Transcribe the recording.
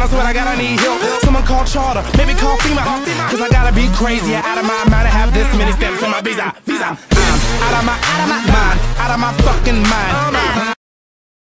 I swear I gotta need help. Someone call charter, maybe call FEMA. Cause I gotta be crazy out of my mind to have this many steps on my visa. Visa. I'm out of my, out of my mind, out of my fucking mind.